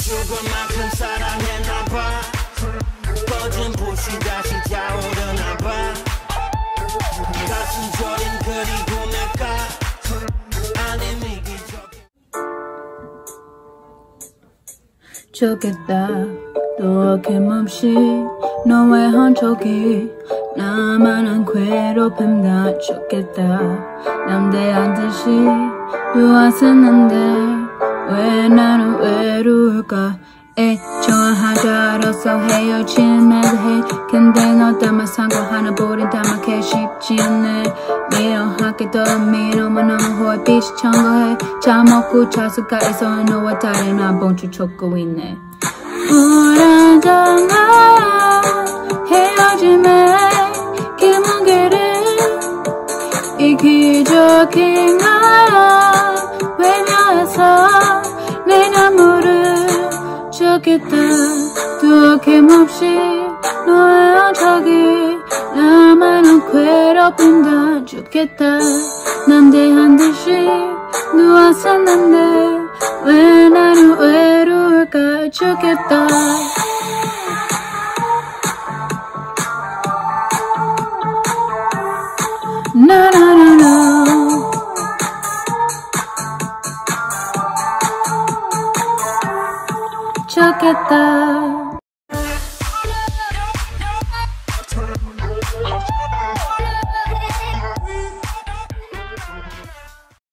죽을 만큼 사랑했나봐. 꺼진 불씨 다시 타오르나봐. 가슴 저린 내가 아니 미기적 좋겠다. 또 어김없이 너의 한쪽이 나만한 괴롭힘 다 좋겠다. 남대한 듯이 누웠었는데 애초하자로서 헤어질만 해. 근데 너 때문에 산거 하나 버린 담아게 쉽지 않네. 미련하게 더 미련만 너무 호의빛이 청거해. 자 먹고 자숙가에서 너와 다른 한번주 쫓고 있네. 불안정한 헤어짐의 길무게를 이 기적인 나야 좋겠다. 또 어김없이 너의 어적이 나만은 괴롭힘 다. 좋겠다. 남대한 듯이 누웠었는데 왜 나는 외로울까? 좋겠다 좋겠다